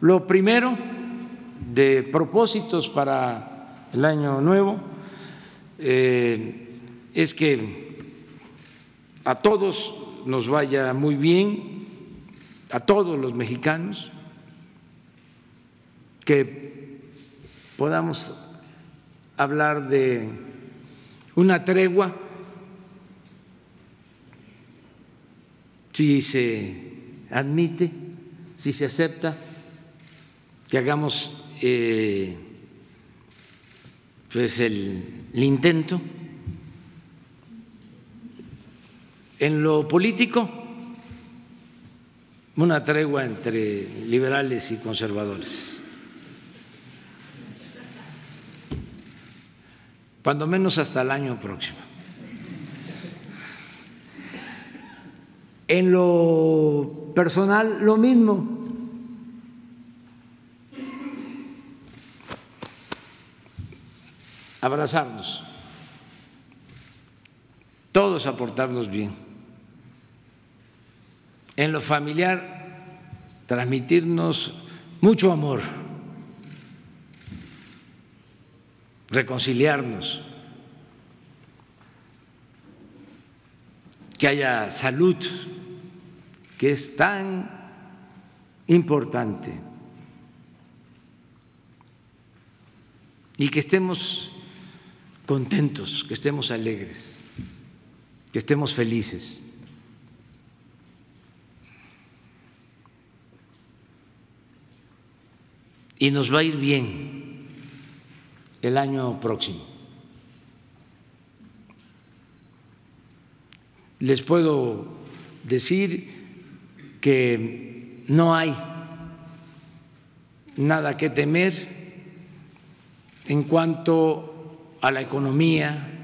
Lo primero de propósitos para el año nuevo eh, es que a todos nos vaya muy bien, a todos los mexicanos, que podamos hablar de una tregua. Si se admite, si se acepta que hagamos eh, pues el, el intento en lo político una tregua entre liberales y conservadores. Cuando menos hasta el año próximo. En lo personal, lo mismo. Abrazarnos, todos aportarnos bien. En lo familiar, transmitirnos mucho amor, reconciliarnos, que haya salud que es tan importante. Y que estemos contentos, que estemos alegres, que estemos felices. Y nos va a ir bien el año próximo. Les puedo decir que no hay nada que temer en cuanto a la economía,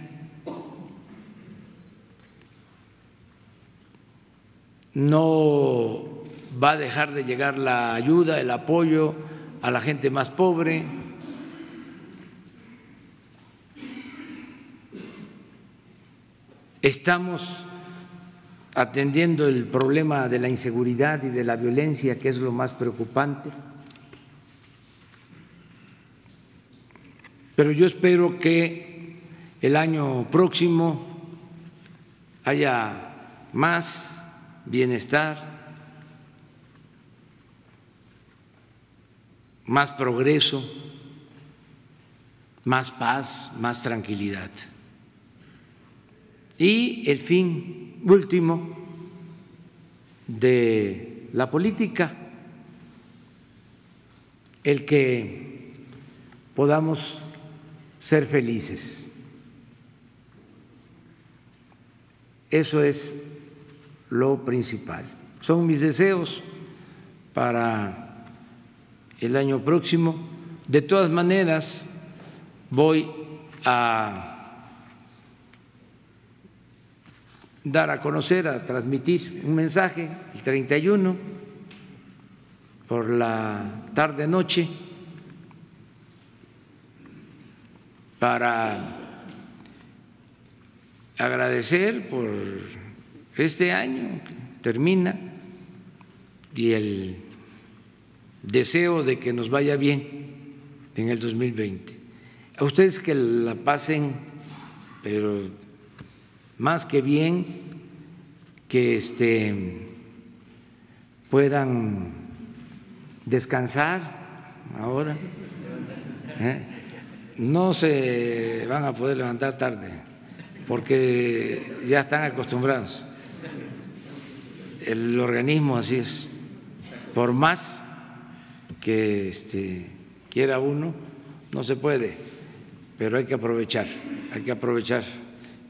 no va a dejar de llegar la ayuda, el apoyo a la gente más pobre. Estamos atendiendo el problema de la inseguridad y de la violencia, que es lo más preocupante. Pero yo espero que el año próximo haya más bienestar, más progreso, más paz, más tranquilidad. Y el fin último de la política, el que podamos ser felices. Eso es lo principal. Son mis deseos para el año próximo. De todas maneras, voy a dar a conocer, a transmitir un mensaje el 31 por la tarde-noche para agradecer por este año que termina y el deseo de que nos vaya bien en el 2020. A ustedes que la pasen, pero más que bien que este, puedan descansar ahora. ¿eh? No se van a poder levantar tarde porque ya están acostumbrados. El organismo así es. Por más que este, quiera uno, no se puede, pero hay que aprovechar, hay que aprovechar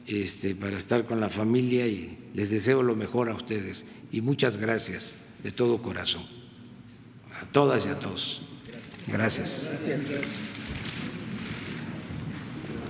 este, para estar con la familia y les deseo lo mejor a ustedes y muchas gracias de todo corazón a todas y a todos. Gracias. gracias.